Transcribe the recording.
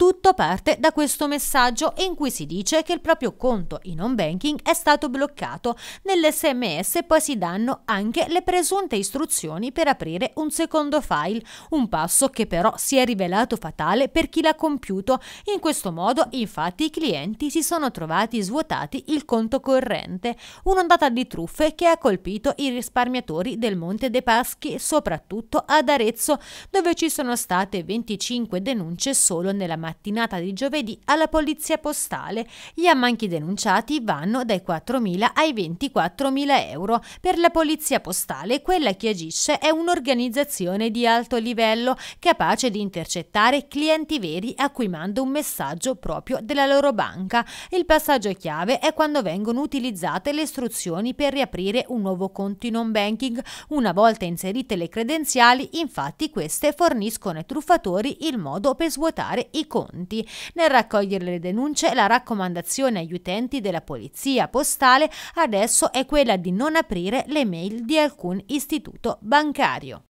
Tutto parte da questo messaggio in cui si dice che il proprio conto in home banking è stato bloccato. Nell'SMS poi si danno anche le presunte istruzioni per aprire un secondo file, un passo che però si è rivelato fatale per chi l'ha compiuto. In questo modo, infatti, i clienti si sono trovati svuotati il conto corrente, un'ondata di truffe che ha colpito i risparmiatori del Monte dei Paschi, soprattutto ad Arezzo, dove ci sono state 25 denunce solo nella mattina mattinata di giovedì alla polizia postale. Gli ammanchi denunciati vanno dai 4.000 ai 24.000 euro. Per la polizia postale quella che agisce è un'organizzazione di alto livello capace di intercettare clienti veri a cui manda un messaggio proprio della loro banca. Il passaggio chiave è quando vengono utilizzate le istruzioni per riaprire un nuovo conto in home banking. Una volta inserite le credenziali, infatti queste forniscono ai truffatori il modo per svuotare i conti conti. Nel raccogliere le denunce, la raccomandazione agli utenti della polizia postale adesso è quella di non aprire le mail di alcun istituto bancario.